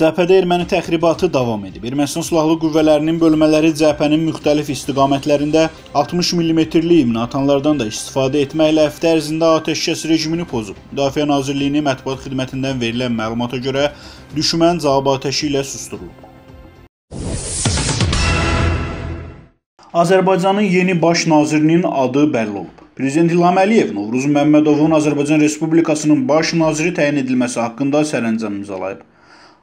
Cəbhədə erməni təxribatı davam edib. Ermənistan silahlı qüvvələrinin bölmələri cəbhənin müxtəlif istiqamətlərində 60 mm-lik minatanlardan da istifadə etməklə həftə ərzində atəşkəs rejimini pozub. Müdafiə Nazirliyinin mətbuat xidmətindən verilən məlumata görə düşmən cavab atəşi ilə susdurulub. Azərbaycanın yeni baş nazirinin adı bəlli olub. Prezident İlham Əliyev Novruz Məmmədovun Azərbaycan Respublikasının baş naziri təyin edilməsi haqqında sərəncam imzalayıb.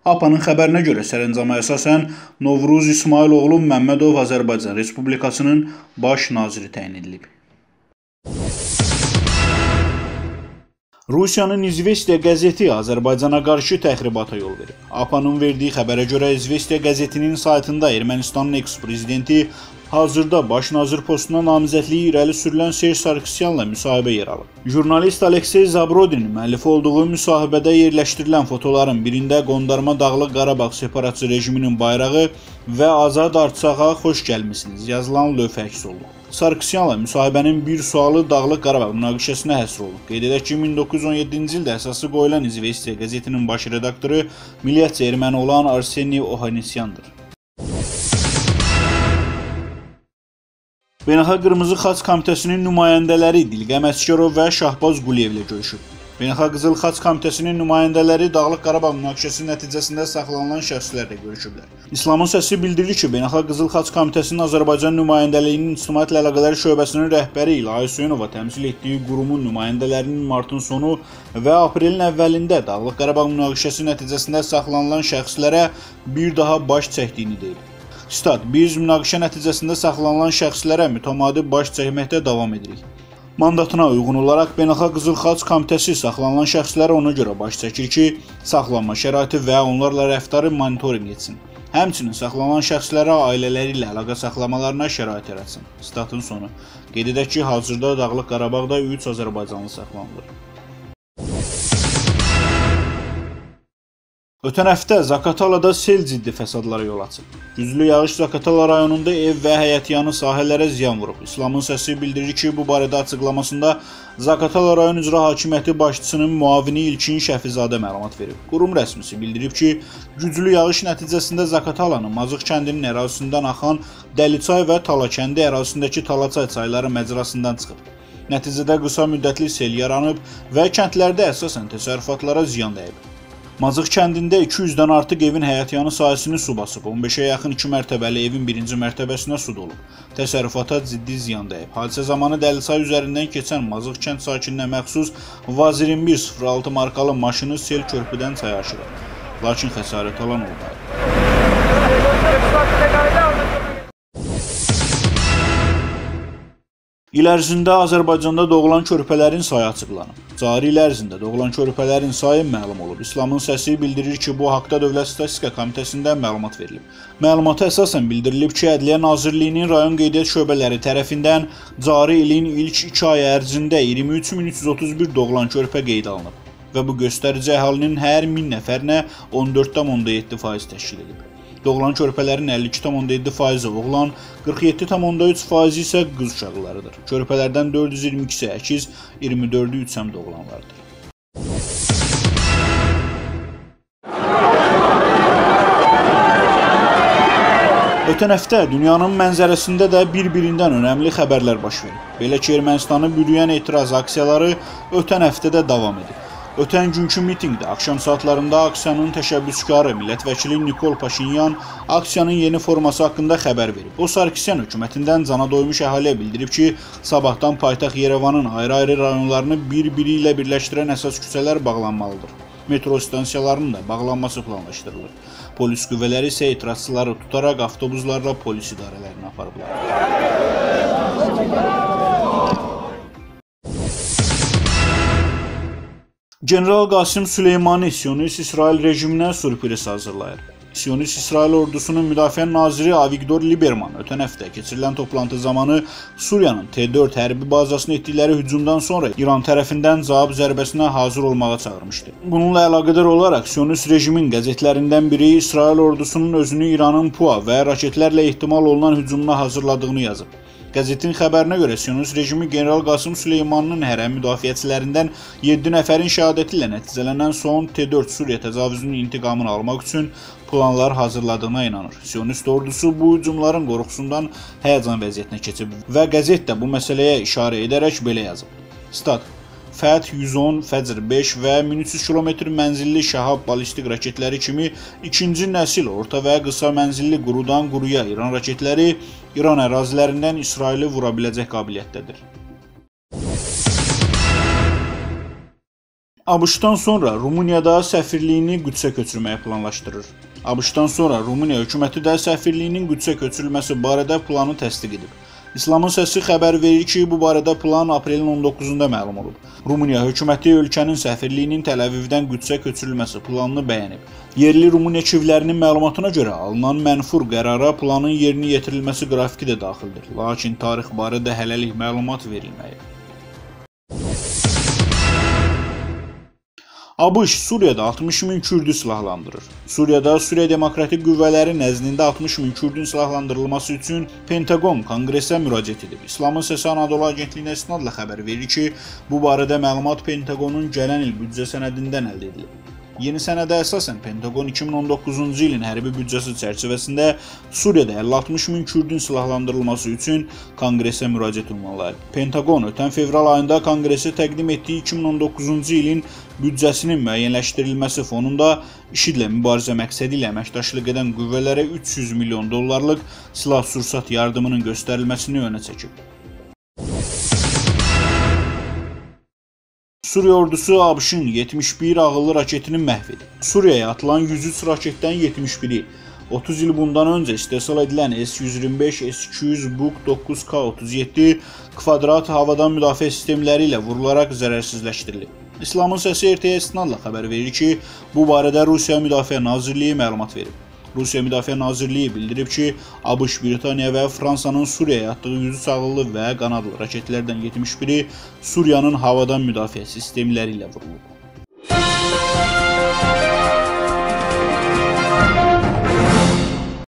APA-nın xəbərinə görə sərəncama əsasən Novruz İsmailoğlu Məmmədov Azərbaycan Respublikasının baş naziri təyin edilib. Rusiyanın İzvestiya qəzeti Azərbaycana qarşı təxribata yol verib. APA-nın verdiyi xəbərə görə İzvestiya qəzetinin saytında Ermənistanın eks-prezidenti Hazırda baş nazir postuna namizədliyi irəli sürülən Serj Sarkisyanla müsahibə yer alıb. Jurnalist Aleksey Zabrodinin müəllifi olduğu müsahibədə yerləşdirilən fotoların birində qondarma Dağlıq Qarabağ separatçı rejiminin bayrağı və Azad Artsağa xoş gəlmisiniz yazılan lövhə əks olunub. Sarkisyanla müsahibənin bir sualı Dağlıq Qarabağ münaqişəsinə həsr olunub. Qeyd edək ki, 1917-ci ildə əsası qoyulan İzvestiya qəzetinin baş redaktoru milliyyətcə erməni olan Arseniy Ohanisyandır. Beynəlxalq Qırmızı Xaç Komitəsinin nümayəndələri Dilqəm Əsgərov və Şahbaz Quliyevlə görüşüb. Beynəlxalq Qızıl Xaç Komitəsinin nümayəndələri Dağlıq Qarabağ münaqişəsi nəticəsində saxlanılan şəxslərlə görüşüblər. İslamın səsi bildirir ki, Beynəlxalq Qızıl Xaç Komitəsinin Azərbaycan nümayəndəliyinin İctimaiyyətlə əlaqələr şöbəsinin rəhbəri İlham Hüseynova təmsil etdiyi qurumun nümayəndələrinin martın sonu və aprelin əvvəlində Dağlıq Qarabağ münaqişəsi nəticəsində saxlanılan şəxslərə bir daha baş çəkdiyini deyib. Stat: Biz münaqişə nəticəsində saxlanılan şəxslərə mütəmadi baş çəkməkdə davam edirik. Mandatına uyğun olaraq Beynəlxalq Qızıl Xaç Komitəsi saxlanılan şəxslərə ona görə baş çəkir ki, saxlanma şəraiti və onlarla rəftarı monitorinq etsin. Həmçinin saxlanılan şəxslərə ailələri ilə əlaqə saxlamalarına şərait yaratsin. Statın sonu. Qeyd edək ki, hazırda Dağlıq Qarabağda 3 azərbaycanlı saxlanılır. Ötən həftə Zaqatalada sel ciddi fəsadlara yol açıb. Güclü yağış Zaqatala rayonunda ev və həyətyanı sahələrə ziyan vurub. İslamın səsi bildirir ki, bu barədə açıqlamasında Zaqatala rayon icra hakimiyyəti başçısının müavini İlkin Şəfizadə məlumat verib. Qurum rəsmisi bildirib ki, güclü yağış nəticəsində Zaqatalanın Mazıq kəndinin ərazisindən axan Dəliçay və Talakəndi ərazisindəki Talaçay çayları məcrasından çıxıb. Nəticədə qısa müddətli sel yaranıb və kəndlərdə əsasən təsərrüfatlara ziyan dəyib. Mazıq kəndində 200-dən artıq evin həyətyanı sahəsini su basıb. 15-ə yaxın 2 mərtəbəli evin 1-ci mərtəbəsinə su dolub. Təsərrüfata ciddi ziyan dəyib. Hadisə zamanı Dəlisay üzərindən keçən Mazıq kənd sakininə məxsus Vaz 2106 markalı maşını sel körpüdən çaya aşırıb. Lakin xəsarət alan olmadı. İl ərzində Azərbaycanda doğulan körpələrin sayı açıqlanıb. Cari il ərzində doğulan körpələrin sayı məlum olub. İslamın səsi bildirir ki, bu haqda Dövlət Statistika Komitəsindən məlumat verilib. Məlumata əsasən bildirilib ki, Ədliyyə Nazirliyinin rayon qeydiyyat şöbələri tərəfindən cari ilin ilk 2 ay ərzində 23331 doğulan körpə qeydə alınıb və bu göstərici əhalinin hər 1000 nəfərinə 14,7% təşkil edib. Doğulan körpələrin 52,7%-i oğlan, 47,3%-i isə qız uşaqlarıdır. Körpələrdən 422-si əkiz, 24-ü üçəm doğulanlardır. Ötən həftə dünyanın mənzərəsində də bir-birindən önəmli xəbərlər baş verib. Belə ki, Ermənistanı bürüyən etiraz aksiyaları ötən həftə də davam edib. Ötən günkü mitinqdə axşam saatlarında aksiyanın təşəbbüskarı millət vəkili Nikol Paşinyan aksiyanın yeni forması haqqında xəbər verib. O Sarkisyan hökumətindən cana doymuş əhaliyə bildirib ki, sabahdan paytaxt Yerevanın ayrı-ayrı rayonlarını bir-biri ilə birləşdirən əsas küçələr bağlanmalıdır. Metro stansiyalarının da bağlanması planlaşdırılır. Polis qüvvələri isə etirazçıları tutaraq avtobuslarla polis idarələrinə aparıblar. General Qasim Süleymani Sionist İsrail rejiminə sürpriz hazırlayır. Sionist İsrail ordusunun müdafiə naziri Avigdor Liberman ötən həftə keçirilən toplantı zamanı Suriyanın T4 hərbi bazasına etdikləri hücumdan sonra İran tərəfindən cavab zərbəsinə hazır olmağa çağırmışdı. Bununla əlaqədar olaraq Sionist rejimin qəzetlərindən biri İsrail ordusunun özünü İranın PUA və raketlərlə ehtimal olunan hücumuna hazırladığını yazıb. Qəzetin xəbərinə görə Sionist rejimi general Qasım Süleymanın hərəm müdafiəçilərindən 7 nəfərin şəhadəti ilə nəticələnən son T4 Suriya təcavüzünün intiqamını almaq üçün planlar hazırladığına inanır. Sionist ordusu bu hücumların qorxusundan həyəcan vəziyyətinə keçib və qəzet də bu məsələyə işarə edərək belə yazıb. Stat Fəth 110, Fəcr 5 və 1300 km mənzilli Şəhab ballistik raketləri kimi ikinci nəsil orta və qısa mənzilli qurudan quruya İran raketləri İran ərazilərindən İsraili vura biləcək qabiliyyətdədir. ABŞ-dan sonra Rumuniyada səfirliyini Qüdsə köçürməyi planlaşdırır. ABŞ-dan sonra Rumıniya hökuməti də səfirliyinin Qüdsə köçürülməsi barədə planı təsdiq edib. İslamın səsi xəbər verir ki, bu barədə plan aprelin 19-da məlum olub. Rumıniya hökuməti ölkənin səfirliyinin Təl-Əvivdən Qüdsə köçürülməsi planını bəyənib. Yerli Rumıniya çivlərinin məlumatına görə alınan mənfur qərara planın yerinə yetirilməsi qrafiki də daxildir. Lakin tarix barədə hələlik məlumat verilməyib. ABŞ Suriyada 60 min kürdü silahlandırır. Suriyada Suriya Demokratik Qüvvələri nəzdində 60 min kürdün silahlandırılması üçün Pentagon Konqresə müraciət edib. İslamın Səsi Anadolu Agentliyinə istinadla xəbər verir ki, bu barədə məlumat Pentagonun gələn il büdcə sənədindən əldə edilib. Yeni sənədə əsasən Pentagon 2019-cu ilin hərbi büdcəsi çərçivəsində Suriyada 50-60 min kürdün silahlandırılması üçün Konqresə müraciət ünvanlayıb. Pentagon ötən fevral ayında Konqresə təqdim etdiyi 2019-cu ilin büdcəsinin müəyyənləşdirilməsi fonunda IŞİD-lə mübarizə məqsədi ilə əməkdaşlıq edən qüvvələrə 300 milyon dollarlıq silah-sursat yardımının göstərilməsini önə çəkib. Suriya ordusu ABŞ-ın 71 ağıllı raketini məhv edib. Suriyaya atılan 103 raketdən 71-i 30 il bundan öncə istehsal edilən S-125, S-200, Buk 9K-37 kvadrat havadan müdafiə sistemləri ilə vurularaq zərərsizləşdirilib. İslamın səsi RT-yə istinadla xəbər verir ki, bu barədə Rusiya Müdafiə Nazirliyi məlumat verib. Rusiya Müdafiə Nazirliyi bildirib ki, ABŞ, Britaniya və Fransanın Suriyaya atdığı 100 ağıllı və qanadlı raketlərdən 71-i Suriyanın havadan müdafiə sistemləri ilə vurulub.